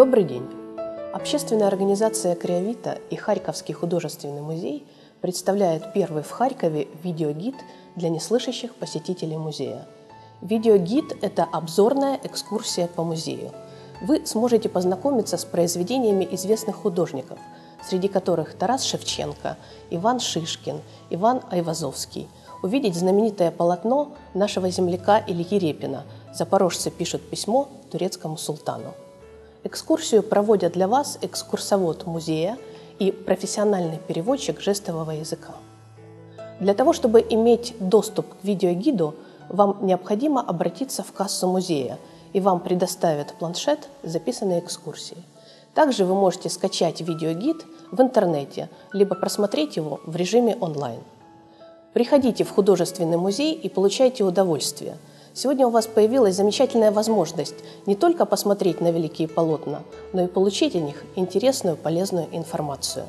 Добрый день! Общественная организация «Креовита» и Харьковский художественный музей представляют первый в Харькове видеогид для неслышащих посетителей музея. Видеогид – это обзорная экскурсия по музею. Вы сможете познакомиться с произведениями известных художников, среди которых Тарас Шевченко, Иван Шишкин, Иван Айвазовский, увидеть знаменитое полотно нашего земляка Ильи Репина «Запорожцы пишут письмо турецкому султану». Экскурсию проводят для вас экскурсовод музея и профессиональный переводчик жестового языка. Для того, чтобы иметь доступ к видеогиду, вам необходимо обратиться в кассу музея, и вам предоставят планшет записанной экскурсией. Также вы можете скачать видеогид в интернете, либо просмотреть его в режиме онлайн. Приходите в художественный музей и получайте удовольствие – Сегодня у вас появилась замечательная возможность не только посмотреть на великие полотна, но и получить о них интересную, полезную информацию.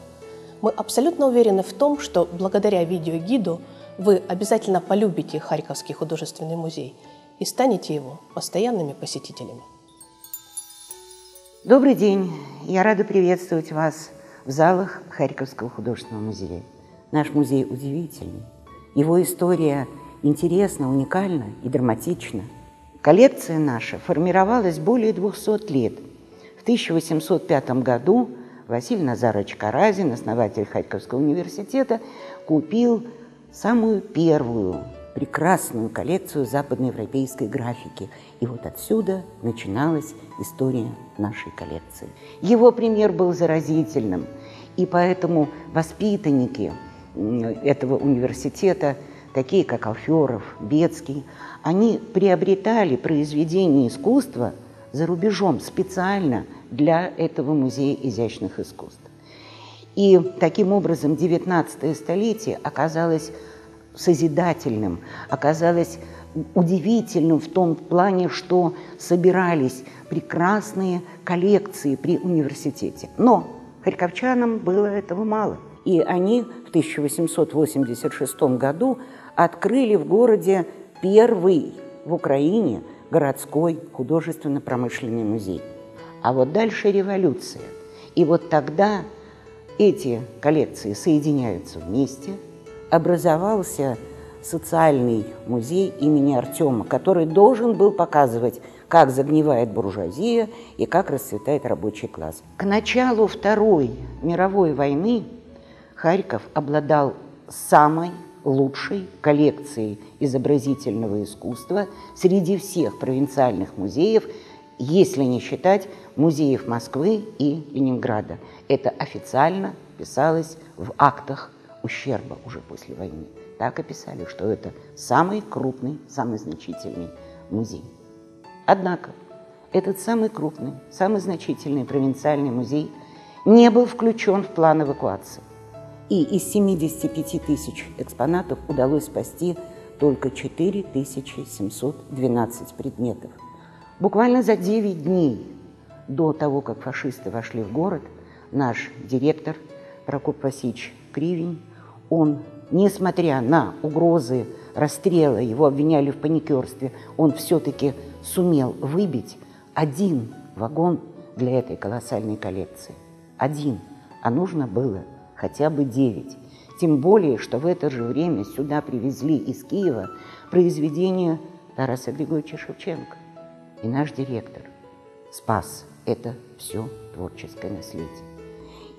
Мы абсолютно уверены в том, что благодаря видеогиду вы обязательно полюбите Харьковский художественный музей и станете его постоянными посетителями. Добрый день! Я рада приветствовать вас в залах Харьковского художественного музея. Наш музей удивительный. Его история – интересно, уникально и драматично. Коллекция наша формировалась более 200 лет. В 1805 году Василий Назарович Каразин, основатель Харьковского университета, купил самую первую прекрасную коллекцию западноевропейской графики. И вот отсюда начиналась история нашей коллекции. Его пример был заразительным, и поэтому воспитанники этого университета – такие как Алферов, Бецкий, они приобретали произведения искусства за рубежом специально для этого музея изящных искусств. И таким образом XIX столетие оказалось созидательным, оказалось удивительным в том плане, что собирались прекрасные коллекции при университете. Но харьковчанам было этого мало. И они в 1886 году открыли в городе первый в Украине городской художественно-промышленный музей. А вот дальше революция. И вот тогда эти коллекции соединяются вместе. Образовался социальный музей имени Артема, который должен был показывать, как загнивает буржуазия и как расцветает рабочий класс. К началу Второй мировой войны Харьков обладал самой лучшей коллекцией изобразительного искусства среди всех провинциальных музеев, если не считать музеев Москвы и Ленинграда. Это официально писалось в актах ущерба уже после войны. Так описали, что это самый крупный, самый значительный музей. Однако этот самый крупный, самый значительный провинциальный музей не был включен в план эвакуации. И из 75 тысяч экспонатов удалось спасти только 4712 предметов. Буквально за 9 дней до того, как фашисты вошли в город, наш директор Прокоп Васильевич Кривень, он, несмотря на угрозы расстрела, его обвиняли в паникерстве, он все-таки сумел выбить один вагон для этой колоссальной коллекции. Один. А нужно было хотя бы 9. Тем более, что в это же время сюда привезли из Киева произведение Тараса Григорьевича Шевченко. И наш директор спас это все творческое наследие.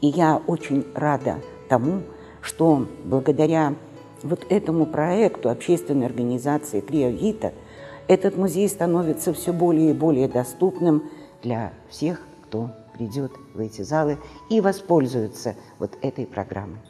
И я очень рада тому, что благодаря вот этому проекту общественной организации «Криовита» этот музей становится все более и более доступным для всех, кто придет в эти залы и воспользуется вот этой программой.